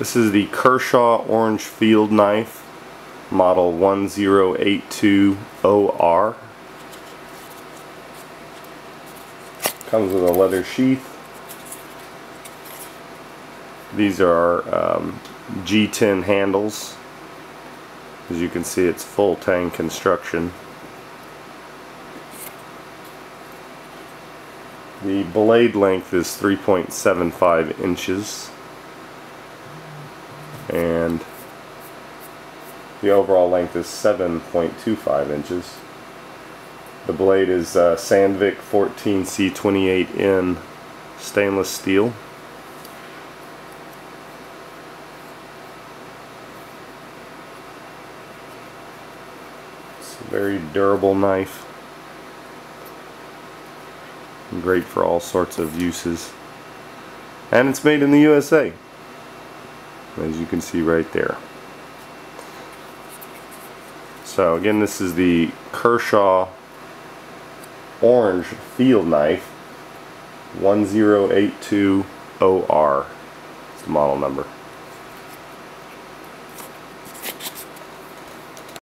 This is the Kershaw Orange Field Knife, model 1082OR. Comes with a leather sheath. These are um, G10 handles. As you can see, it's full tang construction. The blade length is 3.75 inches and the overall length is 7.25 inches. The blade is uh, Sandvik 14C28N stainless steel. It's a very durable knife. Great for all sorts of uses. And it's made in the USA as you can see right there. So again this is the Kershaw Orange Field Knife 1082OR. It's the model number.